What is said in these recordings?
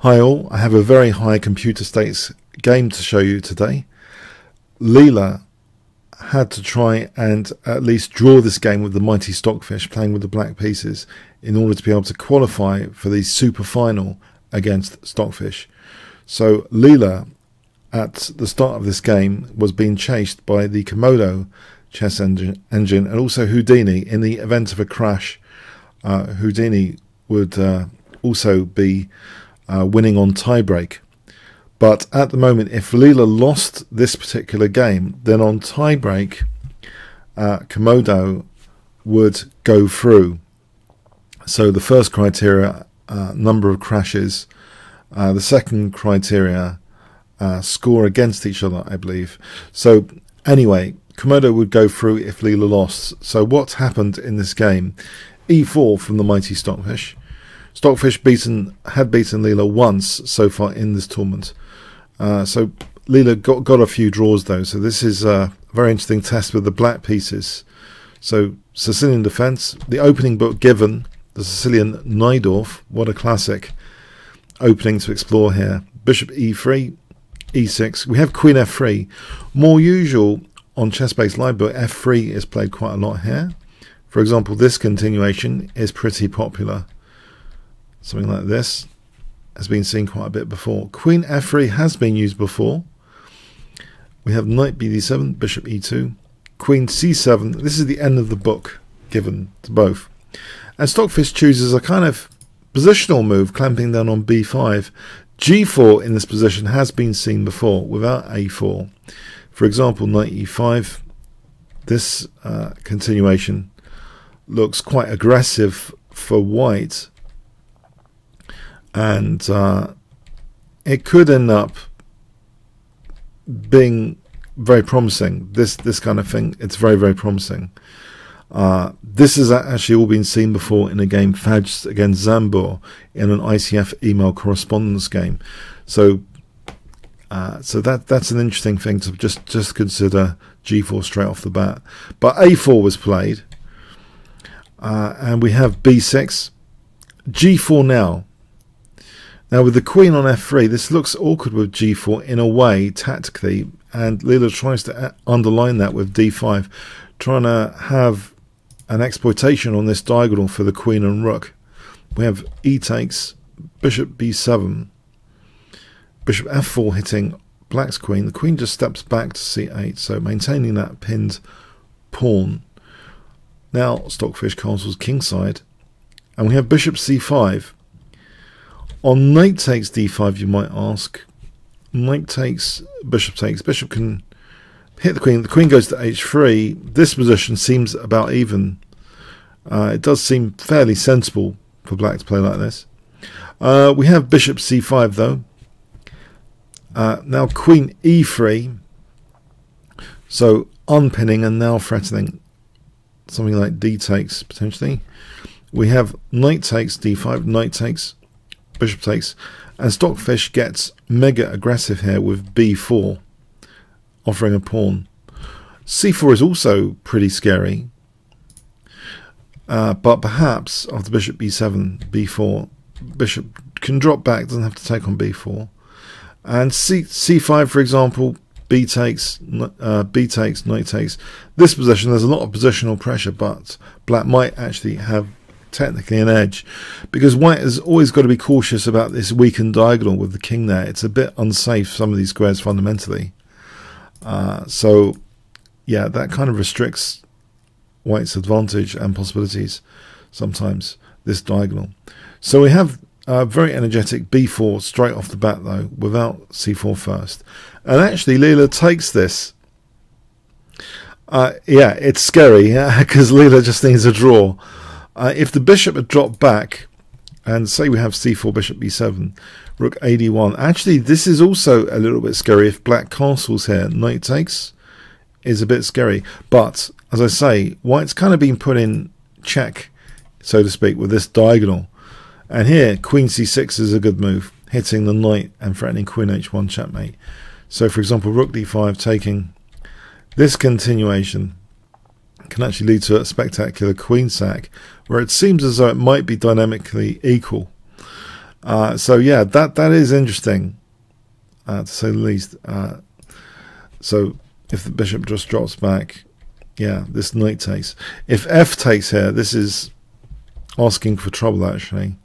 Hi all, I have a very high computer stakes game to show you today. Leela had to try and at least draw this game with the mighty Stockfish playing with the black pieces in order to be able to qualify for the super final against Stockfish. So Leela at the start of this game was being chased by the Komodo chess engine, engine and also Houdini in the event of a crash. Uh, Houdini would uh, also be uh, winning on tiebreak. But at the moment, if Leela lost this particular game, then on tiebreak, uh, Komodo would go through. So the first criteria, uh, number of crashes. Uh, the second criteria, uh, score against each other, I believe. So anyway, Komodo would go through if Leela lost. So what happened in this game? E4 from the mighty Stockfish. Stockfish beaten had beaten Leela once so far in this tournament. Uh, so Leela got got a few draws though. So this is a very interesting test with the black pieces. So Sicilian defence, the opening book given, the Sicilian Najdorf. What a classic opening to explore here. Bishop e3, e6. We have Queen f3. More usual on ChessBase live book, f3 is played quite a lot here. For example, this continuation is pretty popular. Something like this has been seen quite a bit before. Queen f3 has been used before. We have knight bd7, bishop e2, queen c7. This is the end of the book given to both. And Stockfish chooses a kind of positional move, clamping down on b5. g4 in this position has been seen before without a4. For example, knight e5. This uh, continuation looks quite aggressive for white and uh, it could end up being very promising. This this kind of thing, it's very very promising. Uh, this has actually all been seen before in a game Fajs against Zambor in an ICF email correspondence game. So, uh, so that that's an interesting thing to just just consider G4 straight off the bat. But A4 was played, uh, and we have B6, G4 now. Now with the queen on f3, this looks awkward with g4 in a way, tactically, and Leela tries to uh, underline that with d5, trying to have an exploitation on this diagonal for the queen and rook. We have e takes, bishop b7, bishop f4 hitting black's queen. The queen just steps back to c8, so maintaining that pinned pawn. Now Stockfish castles kingside, and we have bishop c5 on knight takes d5, you might ask. Knight takes, bishop takes. Bishop can hit the queen. The queen goes to h3. This position seems about even. Uh, it does seem fairly sensible for black to play like this. Uh, we have bishop c5 though. Uh, now queen e3. So unpinning and now threatening something like d takes potentially. We have knight takes d5, knight takes bishop takes, and Stockfish gets mega aggressive here with b4, offering a pawn. c4 is also pretty scary, uh, but perhaps after bishop b7, b4, bishop can drop back, doesn't have to take on b4. And C, c5, for example, b takes, uh, b takes, knight takes. This position, there's a lot of positional pressure, but black might actually have technically an edge because white has always got to be cautious about this weakened diagonal with the king there. It's a bit unsafe, some of these squares fundamentally. Uh, so, yeah, that kind of restricts white's advantage and possibilities sometimes, this diagonal. So we have a very energetic b4 straight off the bat, though, without c4 first. And actually, Leela takes this. Uh, yeah, it's scary because yeah, Leela just needs a draw. Uh, if the bishop had dropped back, and say we have c4, bishop b7, rook ad1. Actually, this is also a little bit scary if black castles here. Knight takes is a bit scary. But, as I say, white's kind of been put in check, so to speak, with this diagonal. And here, queen c6 is a good move, hitting the knight and threatening queen h1 checkmate. So, for example, rook d5 taking this continuation can actually lead to a spectacular queen sack, where it seems as though it might be dynamically equal. Uh, so yeah, that that is interesting, uh, to say the least. Uh, so if the bishop just drops back, yeah, this knight takes. If f takes here, this is asking for trouble actually.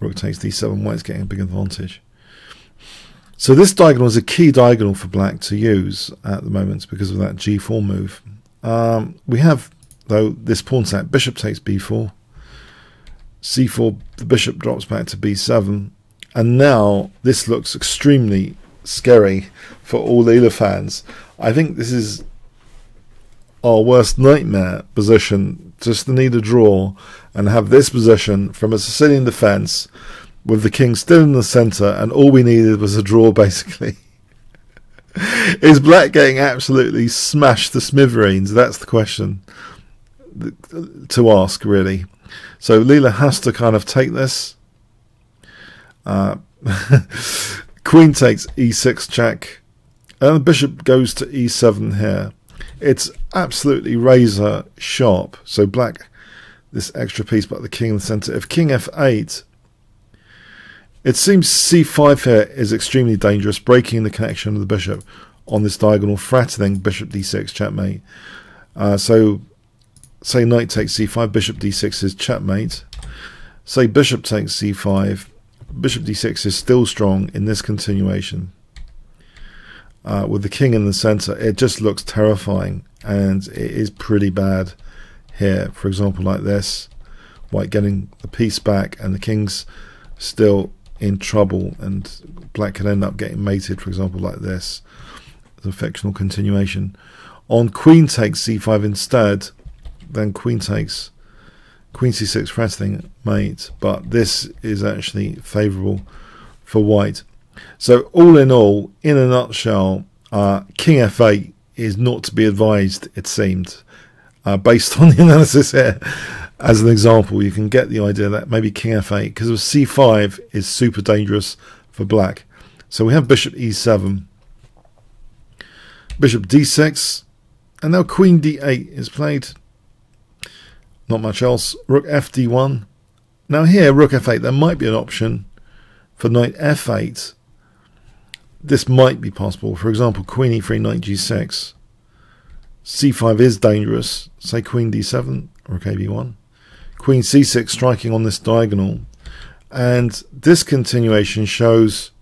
Rook takes d7, white's getting a big advantage. So this diagonal is a key diagonal for black to use at the moment because of that g4 move. Um, we have, though, this pawn set. Bishop takes b4. c4, the bishop drops back to b7. And now this looks extremely scary for all Leela fans. I think this is our worst nightmare position, just to need a draw and have this position from a Sicilian defence with the king still in the centre and all we needed was a draw basically. Is black getting absolutely smashed to smithereens? That's the question to ask, really. So Leela has to kind of take this. Uh, Queen takes e6 check, and the bishop goes to e7 here. It's absolutely razor sharp. So black, this extra piece, but the king in the centre. If king f8, it seems c5 here is extremely dangerous, breaking the connection of the bishop on this diagonal, threatening bishop d6 checkmate. Uh, so, say knight takes c5, bishop d6 is checkmate. Say bishop takes c5, bishop d6 is still strong in this continuation. Uh, with the king in the center, it just looks terrifying, and it is pretty bad here. For example, like this, white getting the piece back, and the king's still in trouble and black could end up getting mated, for example, like this. The fictional continuation. On queen takes c5 instead, then queen takes queen c6 threatening mate, but this is actually favourable for white. So all in all, in a nutshell, uh, king f8 is not to be advised, it seemed, uh, based on the analysis here as an example, you can get the idea that maybe king f8, because of c5 is super dangerous for black. So we have bishop e7, bishop d6, and now queen d8 is played. Not much else. Rook fd1. Now here, rook f8, there might be an option for knight f8. This might be possible. For example, queen e3, knight g6. c5 is dangerous. Say queen d7, rook ab1 queen c6 striking on this diagonal. And this continuation shows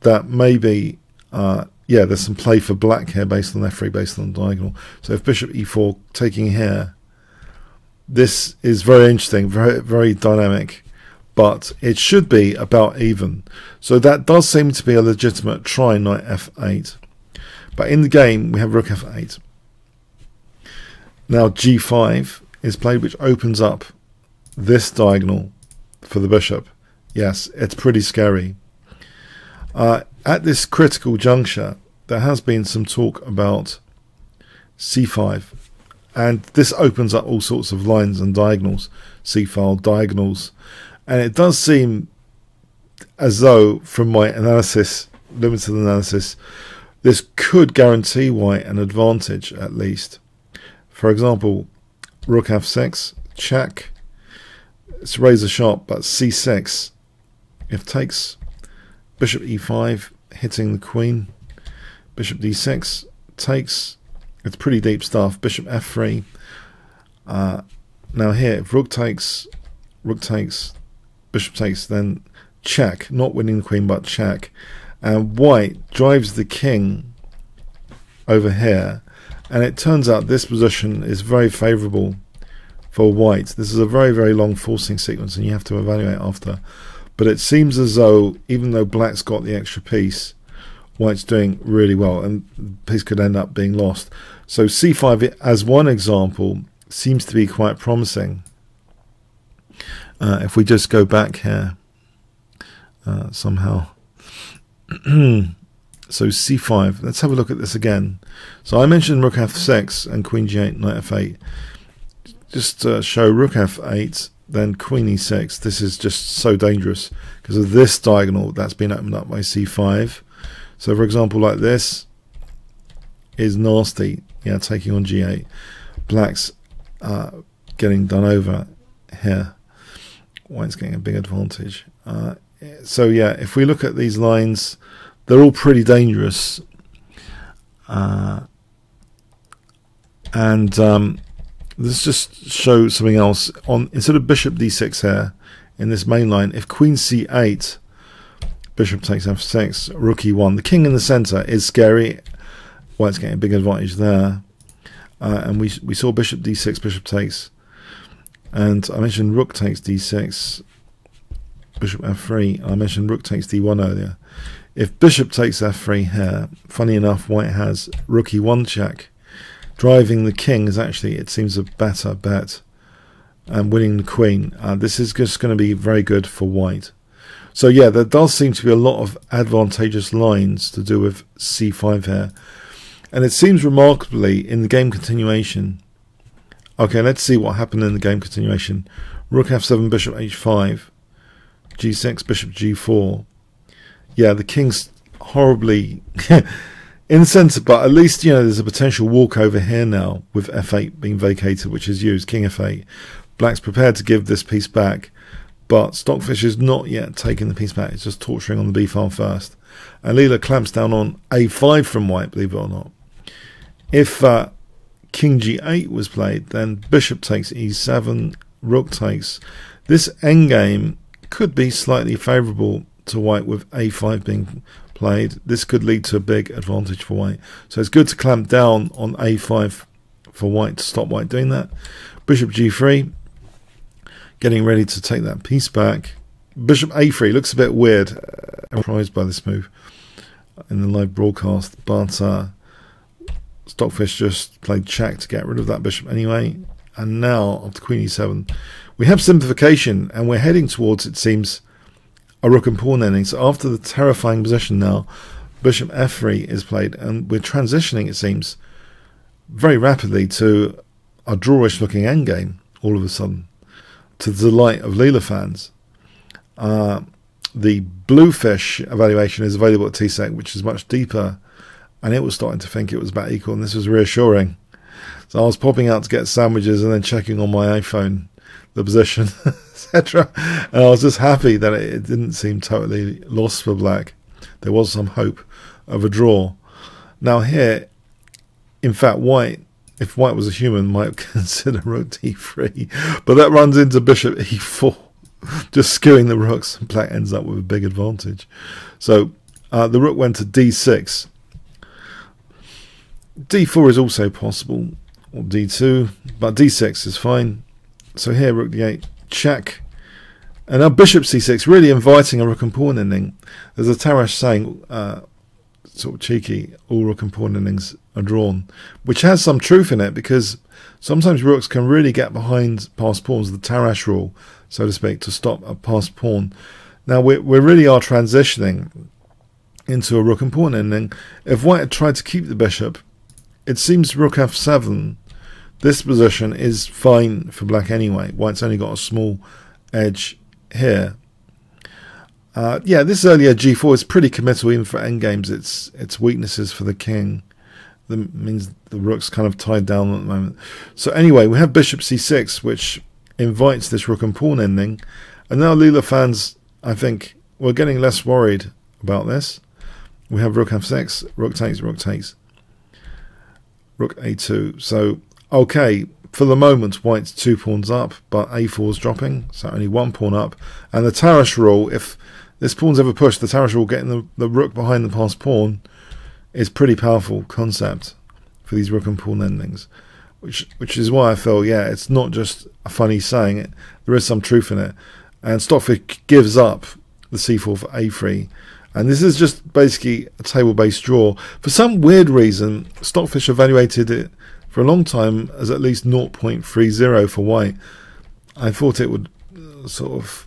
that maybe uh, yeah there's some play for black here based on f3 based on the diagonal. So if bishop e4 taking here this is very interesting very very dynamic but it should be about even. So that does seem to be a legitimate try knight f8 but in the game we have rook f8 now g5 is played, which opens up this diagonal for the bishop. Yes, it's pretty scary. Uh, at this critical juncture, there has been some talk about c5, and this opens up all sorts of lines and diagonals, c-file diagonals, and it does seem as though, from my analysis, limited analysis, this could guarantee white an advantage at least. For example, rook f6, check. It's a razor sharp, but c6. If takes, bishop e5, hitting the queen. Bishop d6, takes. It's pretty deep stuff. Bishop f3. Uh, now here, if rook takes, rook takes, bishop takes, then check. Not winning the queen, but check. And white drives the king over here and it turns out this position is very favourable for white. This is a very, very long forcing sequence and you have to evaluate after. But it seems as though, even though black's got the extra piece, white's doing really well and the piece could end up being lost. So c5, as one example, seems to be quite promising. Uh, if we just go back here uh, somehow. So c5. Let's have a look at this again. So I mentioned rook f6 and queen g8, knight f8. Just to show rook f8, then queen e6. This is just so dangerous because of this diagonal that's been opened up by c5. So for example, like this is nasty. Yeah, taking on g8. Black's uh, getting done over here. White's getting a big advantage. Uh, so yeah, if we look at these lines, they're all pretty dangerous. Uh, and um, let's just show something else. On instead of bishop d6 here in this main line, if queen c8, bishop takes f6, rook e1, the king in the center is scary. White's getting a big advantage there. Uh, and we we saw bishop d6, bishop takes, and I mentioned rook takes d6, bishop f3. I mentioned rook takes d1 earlier. If bishop takes f3 here, funny enough, white has rook e1 check. Driving the king is actually, it seems, a better bet. And winning the queen. Uh, this is just going to be very good for white. So yeah, there does seem to be a lot of advantageous lines to do with c5 here. And it seems remarkably in the game continuation. Okay, let's see what happened in the game continuation. Rook f7, bishop h5, g6, bishop g4. Yeah, the king's horribly in the centre, but at least you know there's a potential walkover here now with f8 being vacated, which is used. King f8. Black's prepared to give this piece back, but Stockfish is not yet taking the piece back. It's just torturing on the b file first. And Leela clamps down on a5 from white, believe it or not. If uh, king g8 was played, then bishop takes e7, rook takes. This endgame could be slightly favourable to white with a5 being played. This could lead to a big advantage for white. So it's good to clamp down on a5 for white to stop white doing that. Bishop g3, getting ready to take that piece back. Bishop a3 looks a bit weird. I'm surprised by this move in the live broadcast, but uh, Stockfish just played check to get rid of that bishop anyway. And now, after queen e7, we have simplification, and we're heading towards, it seems, a rook and pawn ending. So after the terrifying position now, bishop f3 is played, and we're transitioning, it seems, very rapidly to a drawish looking endgame, all of a sudden, to the delight of Leela fans. Uh, the bluefish evaluation is available at TCEC, which is much deeper and it was starting to think it was about equal, and this was reassuring. So I was popping out to get sandwiches and then checking on my iPhone the position, etc. And I was just happy that it, didn't seem totally lost for black. There was some hope of a draw. Now here, in fact, white, if white was a human, might consider rook d3, but that runs into bishop e4, just skewing the rooks, black ends up with a big advantage. So uh, the rook went to d6 d4 is also possible, or d2, but d6 is fine. So here, rook d8, check. And now bishop c6, really inviting a rook and pawn ending. There's a Tarrasch saying, uh, sort of cheeky, all rook and pawn endings are drawn, which has some truth in it because sometimes rooks can really get behind passed pawns, the Tarrasch rule, so to speak, to stop a passed pawn. Now we we really are transitioning into a rook and pawn ending. If white had tried to keep the bishop, it seems rook f7. This position is fine for black anyway. White's only got a small edge here. Uh, yeah, this earlier g4 is pretty committal even for endgames. It's its weaknesses for the king. That means the rook's kind of tied down at the moment. So anyway, we have bishop c6, which invites this rook and pawn ending. And now Leela fans, I think, we're getting less worried about this. We have rook f6, rook takes, rook takes rook a2. So, okay, for the moment, white's two pawns up, but a4 is dropping, so only one pawn up. And the Tarrasch rule, if this pawn's ever pushed, the Tarrasch rule getting the, the rook behind the passed pawn is pretty powerful concept for these rook and pawn endings. Which, which is why I feel, yeah, it's not just a funny saying, it, there is some truth in it. And Stockfish gives up the c4 for a3 and this is just basically a tablebase draw. For some weird reason, Stockfish evaluated it for a long time as at least 0.30 for white. I thought it would uh, sort of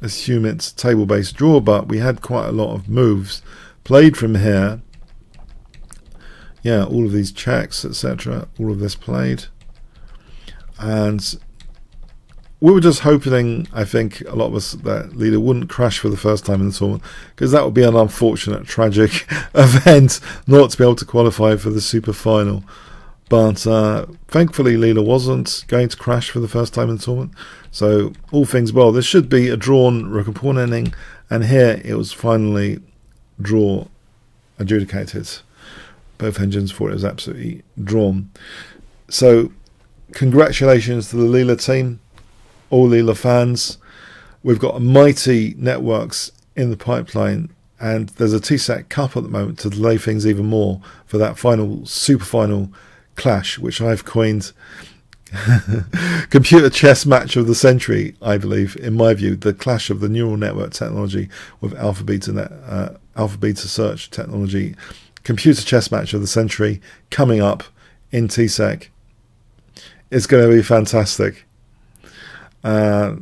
assume it's tablebase draw, but we had quite a lot of moves played from here. Yeah, all of these checks, etc. All of this played. And we were just hoping, I think, a lot of us, that Leela wouldn't crash for the first time in the tournament, because that would be an unfortunate, tragic event not to be able to qualify for the super final. But uh, thankfully, Leela wasn't going to crash for the first time in the tournament. So, all things well. This should be a drawn rook and pawn ending. And here it was finally draw adjudicated. Both engines thought it was absolutely drawn. So, congratulations to the Leela team, all Leela fans. We've got mighty networks in the pipeline, and there's a TCEC Cup at the moment to delay things even more for that final super final clash, which I've coined computer chess match of the century. I believe, in my view, the clash of the neural network technology with alpha beta net, uh, alpha beta search technology, computer chess match of the century coming up in TCEC. It's going to be fantastic. Uh,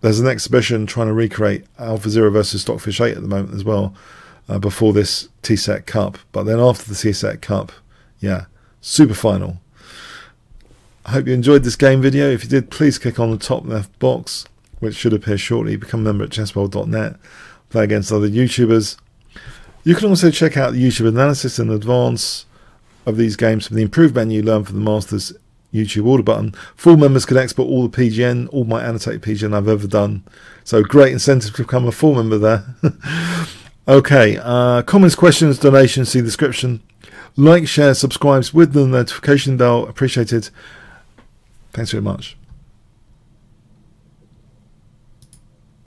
there's an exhibition trying to recreate Alpha Zero versus Stockfish 8 at the moment as well, uh, before this TCEC Cup. But then after the TCEC Cup, yeah, super final. I hope you enjoyed this game video. If you did, please click on the top left box, which should appear shortly. Become a member at chessworld.net. Play against other YouTubers. You can also check out the YouTube analysis in advance of these games from the improved menu learn from the Masters YouTube order button. Full members can export all the PGN, all my annotated PGN I've ever done. So great incentive to become a full member there. okay, uh, comments, questions, donations, see the description. Like, share, subscribe with the notification bell. Appreciated. Thanks very much.